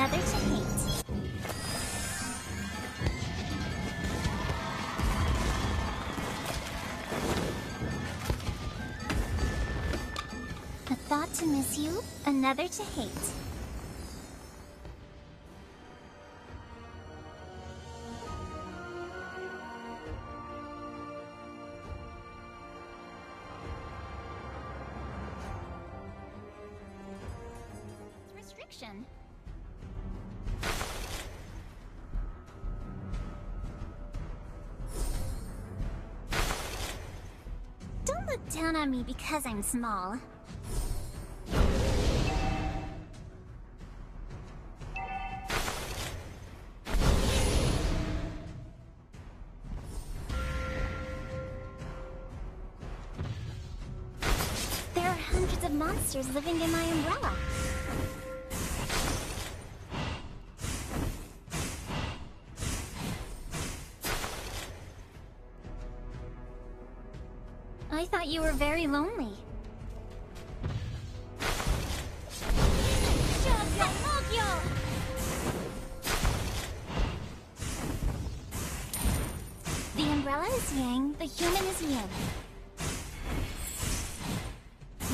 another to hate. A thought to miss you, another to hate. Restriction. Down on me because I'm small. There are hundreds of monsters living in my umbrella. I thought you were very lonely. The umbrella is yang, the human is yin.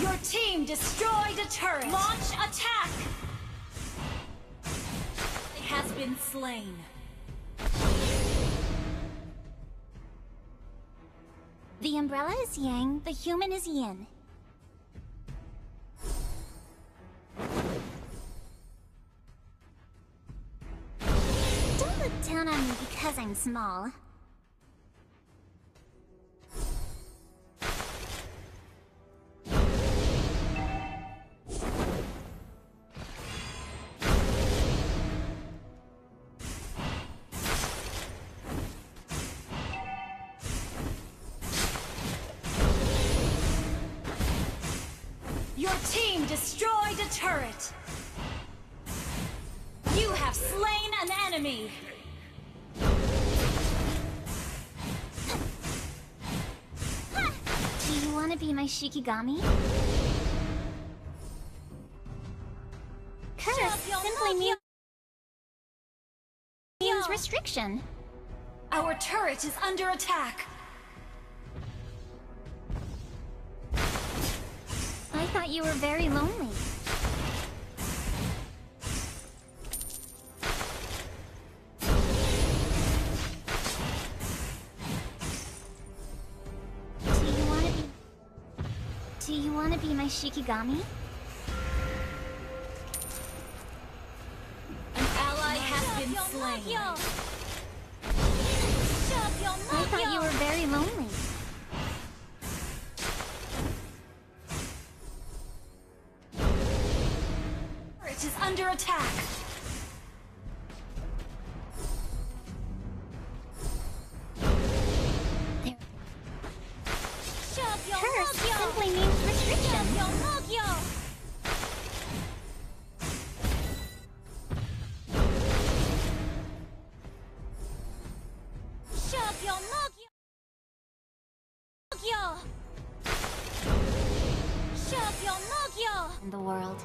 Your team destroyed a turret! Launch attack! It has been slain. The umbrella is yang, the human is yin. Don't look down on me because I'm small. Your team destroyed a turret! You have slain an enemy! Do you want to be my Shikigami? Curse simply means restriction. Our turret is under attack! Thought you were very lonely. Do you want to be... Do you want to be my Shikigami? An ally has been slain! Turret is under attack! There. Curse simply means restriction. Your mogio Shut up your mogio Mogio Shut up your mogio in the world.